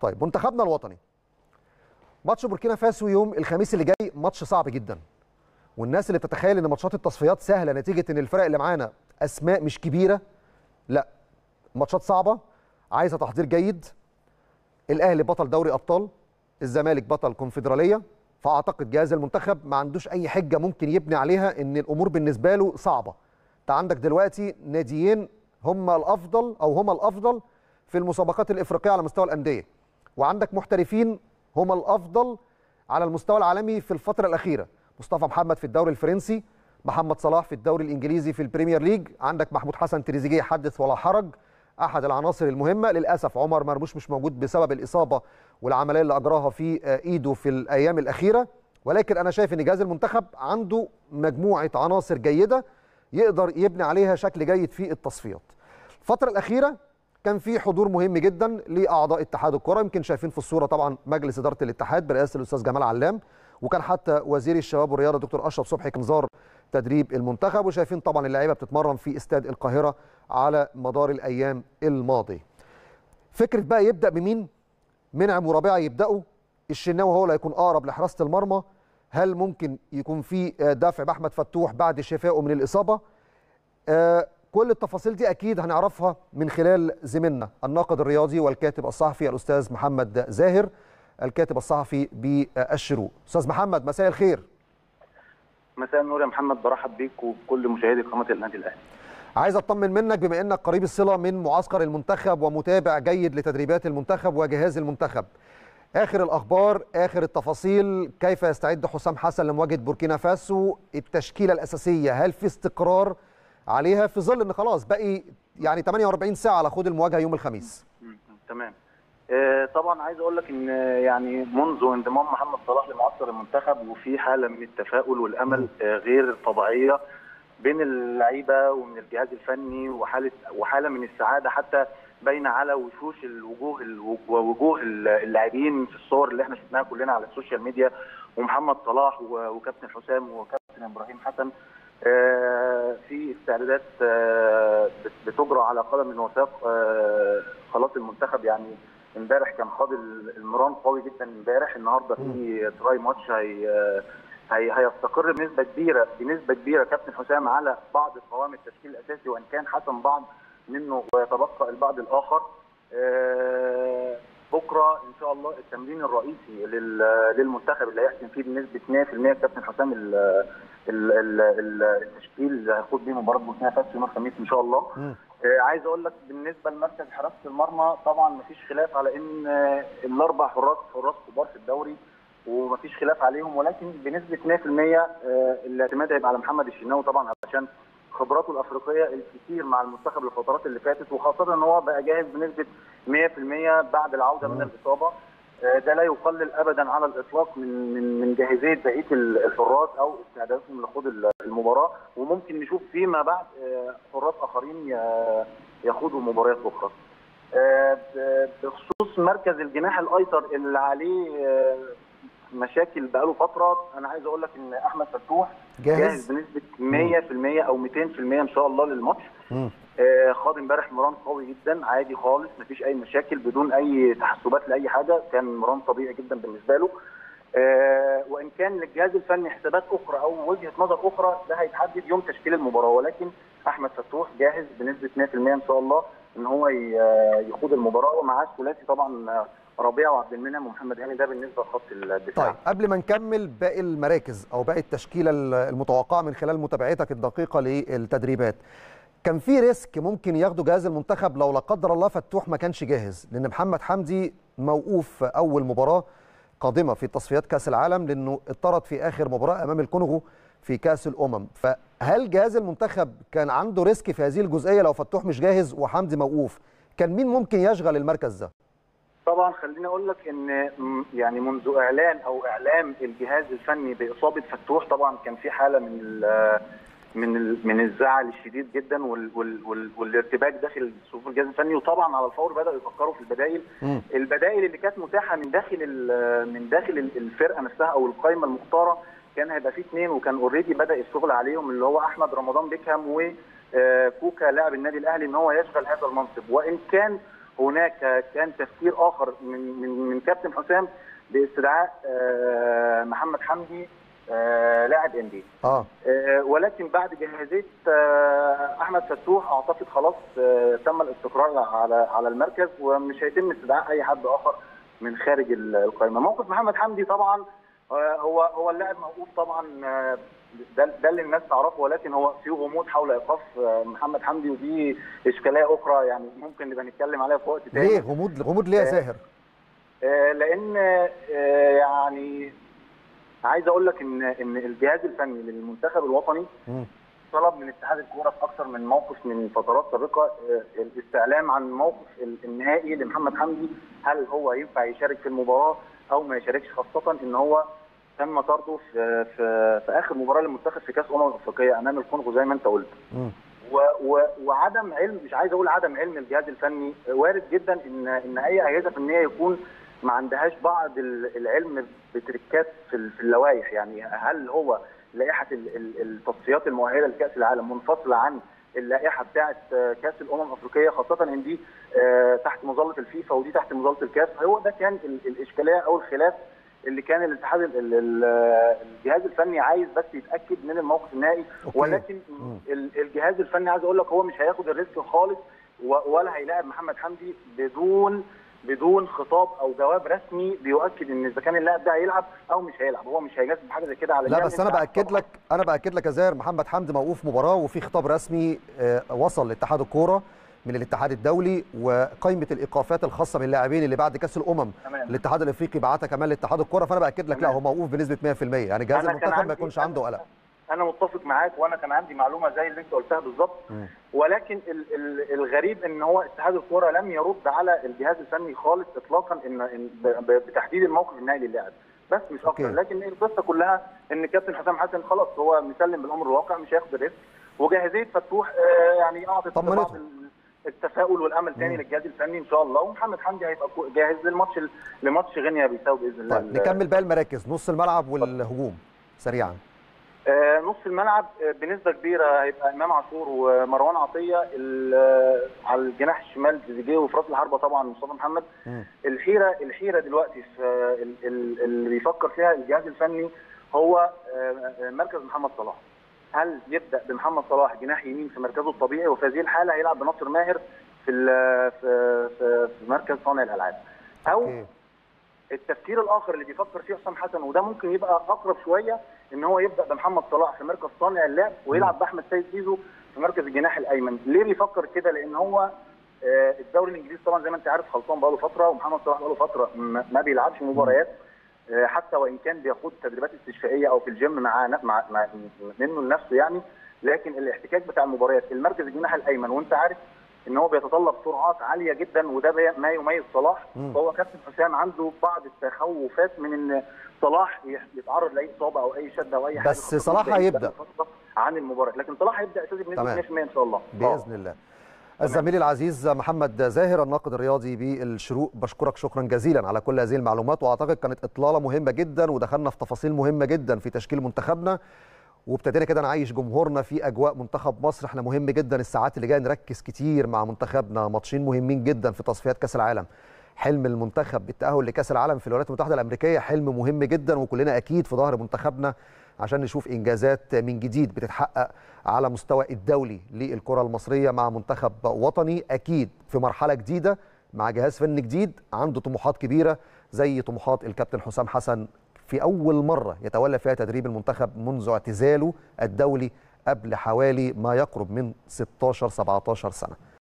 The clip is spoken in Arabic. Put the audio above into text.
طيب منتخبنا الوطني. ماتش بوركينا فاسو يوم الخميس اللي جاي ماتش صعب جدا. والناس اللي بتتخيل إن ماتشات التصفيات سهلة نتيجة إن الفرق اللي معانا أسماء مش كبيرة لا ماتشات صعبة عايزة تحضير جيد. الأهلي بطل دوري أبطال الزمالك بطل كونفدرالية فأعتقد جهاز المنتخب ما عندوش أي حجة ممكن يبني عليها إن الأمور بالنسبة له صعبة. انت عندك دلوقتي ناديين هم الأفضل أو هم الأفضل في المسابقات الإفريقية على مستوى الأندية. وعندك محترفين هم الأفضل على المستوى العالمي في الفترة الأخيرة. مصطفى محمد في الدوري الفرنسي محمد صلاح في الدوري الإنجليزي في ال Premier League عندك محمود حسن تريزيجيه حدث ولا حرج أحد العناصر المهمة للأسف عمر مرموش مش موجود بسبب الإصابة والعملية اللي أجراها في ايده في الأيام الأخيرة. ولكن أنا شايف إن جهاز المنتخب عنده مجموعة عناصر جيدة يقدر يبني عليها شكل جيد في التصفيات. الفترة الأخيرة كان في حضور مهم جدا لأعضاء اتحاد الكرة يمكن شايفين في الصورة طبعا مجلس إدارة الاتحاد برئاسة الأستاذ جمال علام وكان حتى وزير الشباب والرياضة دكتور أشرف صبحي كان زار تدريب المنتخب وشايفين طبعا اللعيبة بتتمرن في استاد القاهرة على مدار الأيام الماضية. فكرة بقى يبدأ بمين؟ منعم وربيعه يبدأوا الشناوي هو اللي هيكون أقرب لحراسة المرمى هل ممكن يكون في دفع بأحمد فتوح بعد شفائه من الإصابة؟ آه كل التفاصيل دي أكيد هنعرفها من خلال زميلنا الناقد الرياضي والكاتب الصحفي الأستاذ محمد زاهر الكاتب الصحفي بالشروق. أستاذ محمد مساء الخير. مساء النور يا محمد برحب بيك وبكل مشاهدي قناة النادي الأهلي. عايز أطمن منك بما إنك قريب الصلة من معسكر المنتخب ومتابع جيد لتدريبات المنتخب وجهاز المنتخب. آخر الأخبار آخر التفاصيل كيف يستعد حسام حسن لمواجهة بوركينا فاسو التشكيلة الأساسية هل في استقرار عليها في ظل إن خلاص باقي يعني 48 ساعة على خوض المواجهة يوم الخميس. تمام. آه طبعا عايز أقول لك إن يعني منذ انضمام محمد صلاح لمعسكر المنتخب وفي حالة من التفاؤل والأمل آه غير طبيعية بين اللعيبة ومن الجهاز الفني وحالة وحالة من السعادة حتى باينه على وشوش الوجوه ووجوه اللاعبين في الصور اللي إحنا شفناها كلنا على ال social media ومحمد صلاح وكابتن حسام وكابتن إبراهيم حسن. في استعدادات بتجرى على قدم وساق خلاص المنتخب يعني امبارح كان خاض المران قوي جدا امبارح. النهارده في try match هي هي هيستقر بنسبة كبيرة بنسبة كبيرة كابتن حسام على بعض قوام التشكيل الأساسي وإن كان حسم بعض منه ويتبقى البعض الآخر. بكرة إن شاء الله التمرين الرئيسي للمنتخب اللي هيحسم فيه بنسبة 100% كابتن حسام التشكيل اللي هيخوض بيه مباراة بوركينا فاسو يوم الخميس إن شاء الله. آه عايز أقول لك بالنسبة لمركز حراسة المرمى طبعا مفيش خلاف على إن الأربع حراس حراس كبار في الدوري ومفيش خلاف عليهم ولكن بنسبة 100% آه الاعتماد هيبقى على محمد الشناوي طبعا علشان خبراته الأفريقية الكثير مع المنتخب الفترات اللي فاتت وخاصة إن هو بقى جاهز بنسبة 100% بعد العودة من الإصابة. ده لا يقلل ابدا على الإطلاق من من من جاهزية بقية الحراس أو استعداداتهم لخوض المباراة. وممكن نشوف فيما بعد حراس آخرين يخوضوا مباريات أخرى. بخصوص مركز الجناح الأيسر اللي عليه مشاكل بقاله فترة أنا عايز أقول لك إن أحمد فتوح جاهز, جاهز بنسبة 100% أو 200% إن شاء الله للماتش. آه خاض امبارح مران قوي جدا عادي خالص مفيش أي مشاكل بدون أي تحسبات لأي حاجة كان مران طبيعي جدا بالنسبة له آه وإن كان للجهاز الفني حسابات أخرى أو وجهة نظر أخرى ده هيتحدد يوم تشكيل المباراة ولكن أحمد فتوح جاهز بنسبة 100% إن شاء الله إن هو يخوض المباراة ومعاه ثلاثي طبعا ربيع وعبد المنعم ومحمد هاني ده بالنسبة لخط الدفاع. طيب قبل ما نكمل باقي المراكز أو باقي التشكيلة المتوقعة من خلال متابعتك الدقيقة للتدريبات. كان في risk ممكن ياخده جهاز المنتخب لو لا قدر الله فتوح ما كانش جاهز لأن محمد حمدي موقوف في أول مباراة قادمة في تصفيات كأس العالم لأنه اطرد في آخر مباراة أمام الكونغو في كأس الأمم. فهل جهاز المنتخب كان عنده risk في هذه الجزئية لو فتوح مش جاهز وحمدي موقوف؟ كان مين ممكن يشغل المركز ده؟ طبعا خليني أقول لك إن يعني منذ إعلان أو إعلام الجهاز الفني بإصابة فتوح طبعا كان في حالة من من من الزعل الشديد جدا وال وال وال والارتباك داخل صفوف الجهاز الفني. وطبعا على الفور بدأوا يفكروا في البدائل. البدائل اللي كانت متاحة من داخل من داخل الفرقة نفسها أو القائمه المختارة كان هيبقى في اثنين وكان already بدأ الشغل عليهم اللي هو أحمد رمضان بيكهام وكوكا لاعب النادي الأهلي إن هو يشغل هذا المنصب. وإن كان هناك كان تفكير آخر من من من كابتن حسام باستدعاء آه، محمد حمدي آه، لاعب آه. آه، ولكن بعد جاهزية آه، أحمد فتوح أعتقد خلاص تم الاستقرار على على المركز ومش هيتم استدعاء أي حد آخر من خارج ال- القائمه موقف محمد حمدي طبعا هو هو اللاعب موقوف طبعا ده ده اللي الناس تعرفه ولكن هو في غموض حول إيقاف محمد حمدي ودي إشكالية أخرى يعني ممكن نبقى نتكلم عليها في وقت تاني. ليه؟ غموض غموض ليه يا زاهر آه، لأن يعني عايز أقول لك ان ان الجهاز الفني للمنتخب الوطني. طلب من اتحاد الكوره في أكثر من موقف من فترات سابقه آه، الاستعلام عن موقف ال- النهائي لمحمد حمدي هل هو ينفع يشارك في المباراه أو ما يشاركش خاصة ان هو تم طرده في في, في آخر مباراة للمنتخب في كأس امم افريقيه أمام الكونغو زي ما أنت قلت. و و وعدم علم مش عايز أقول عدم علم الجهاز الفني وارد جدا إن إن أي أجهزة فنية يكون ما عندهاش بعض ال- العلم بتركات في ال- في اللوائح. يعني هل هو لائحة ال- ال- التصفيات المؤهلة لكأس العالم منفصلة عن اللائحة بتاعه آه، كأس الأمم الأفريقية خاصة إن دي آه، تحت مظلة الفيفا ودي تحت مظلة الكاف هو ده كان ال- الإشكالية أو الخلاف اللي كان الاتحاد ال- ال- ال- الجهاز الفني عايز بس يتأكد من الموقف النهائي. ولكن الجهاز الفني عايز أقول لك هو مش هياخد الريسك خالص ولا هيلاعب محمد حمدي بدون بدون خطاب أو جواب رسمي بيؤكد إن إذا كان اللاعب ده هيلعب أو مش هيلعب هو مش هيجازف بحاجه زي كده على لا بس أنا بأكد. لك أنا بأكد لك يا زاهر محمد حمدي موقوف مباراة وفي خطاب رسمي آه، وصل لاتحاد الكورة من الاتحاد الدولي وقائمة الإيقافات الخاصة باللاعبين اللي بعد كأس الأمم تمام. الاتحاد الإفريقي بعتها كمان لاتحاد الكورة فأنا بأكد لك لا تمام. هو موقوف بنسبة 100% يعني جهاز المنتخب ما يكونش عنده قلق أنا متفق معاك وأنا كان عندي معلومة زي اللي أنت قلتها بالظبط. ولكن ال- ال- الغريب إن هو اتحاد الكورة لم يرد على الجهاز الفني خالص اطلاقا إن إن بتحديد الموقف النهائي للاعب. بس مش. أكتر. لكن القصة كلها إن كابتن حسام حسن خلاص هو مسلم بالأمر الواقع مش هياخد الريسك. وجاهزية فتوح آه، يعني أعطت. بعض ال- التفاؤل والأمل تاني للجهاز الفني إن شاء الله. ومحمد حمدي هيبقى جاهز للماتش لماتش غينيا بيساو بإذن الله. طيب نكمل باقي المراكز نص الملعب والهجوم سريعا. نص الملعب آه، بنسبة كبيرة هيبقى إمام عاشور ومروان عطية آه، على الجناح الشمال تريزيجيه وفي رأس الحربة طبعا مصطفى محمد. الحيرة الحيرة دلوقتي في آه، ال- ال- اللي بيفكر فيها الجهاز الفني هو آه، آه، مركز محمد صلاح. هل يبدأ بمحمد صلاح جناح يمين في مركزه الطبيعي؟ وفي هذه الحالة هيلعب بناصر ماهر في في في, مركز صانع الألعاب. أو التفكير الآخر اللي بيفكر فيه حسام حسن وده ممكن يبقى أقرب شوية إن هو يبدأ بمحمد صلاح في مركز صانع اللعب ويلعب بأحمد سيد زيزو في مركز الجناح الأيمن. ليه بيفكر كده؟ لأن هو آه، الدوري الإنجليزي طبعا زي ما أنت عارف خلصان بقاله فترة ومحمد صلاح بقاله فترة ما بيلعبش مباريات. آه، حتى وإن كان بياخد تدريبات استشفائية أو في الجيم مع مع, مع منه لنفسه يعني. لكن الاحتكاك بتاع المباريات المركز الجناح الأيمن وأنت عارف إن هو بيتطلب سرعات عالية جدا وده ما يميز صلاح. فهو كابتن حسام عنده بعض التخوفات من إن صلاح يتعرض لأي إصابة أو أي شده أو أي حاجة بس صلاح. فترة عن المباراة. لكن صلاح هيبدأ أساسي. بنسبة 100% إن شاء الله. بإذن الله. الزميل العزيز محمد زاهر الناقد الرياضي بالشروق بشكرك شكرا جزيلا على كل هذه المعلومات. وأعتقد كانت إطلالة مهمة جدا ودخلنا في تفاصيل مهمة جدا في تشكيل منتخبنا. وابتدينا كده نعيش جمهورنا في أجواء منتخب مصر. إحنا مهم جدا الساعات اللي جاية نركز كتير مع منتخبنا. ماتشين مهمين جدا في تصفيات كأس العالم. حلم المنتخب بالتأهل لكأس العالم في الولايات المتحدة الأمريكية حلم مهم جدا وكلنا أكيد في ظهر منتخبنا عشان نشوف إنجازات من جديد بتتحقق على مستوى الدولي للكرة المصرية مع منتخب وطني. أكيد في مرحلة جديدة مع جهاز فني جديد عنده طموحات كبيرة زي طموحات الكابتن حسام حسن في أول مرة يتولى فيها تدريب المنتخب منذ اعتزاله الدولي قبل حوالي ما يقرب من 16 17 سنة.